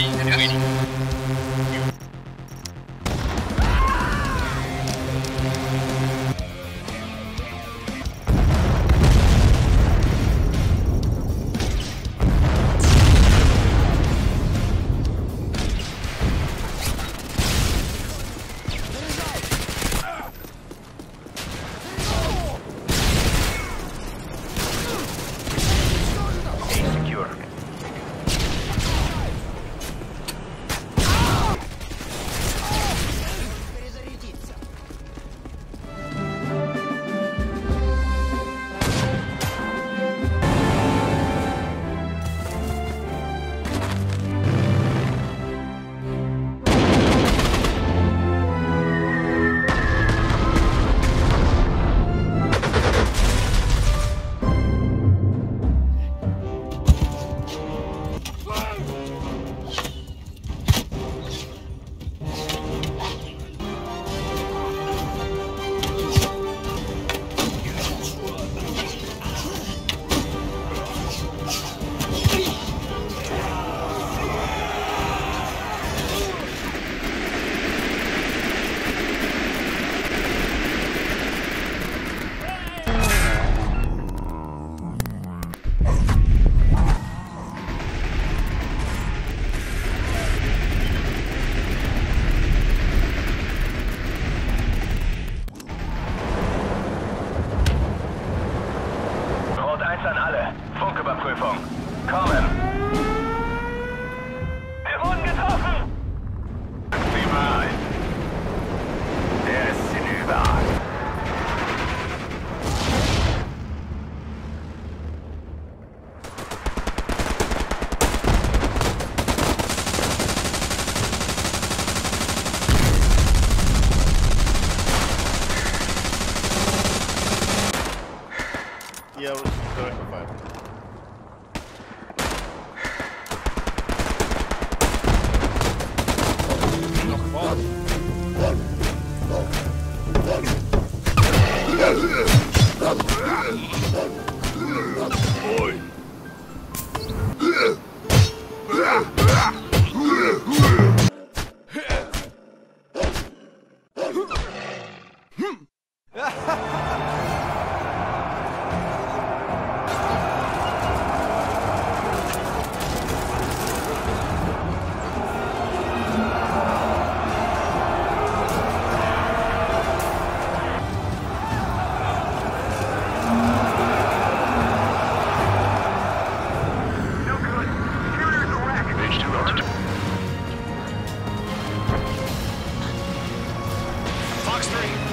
リングに。Yeah, it was 35. street.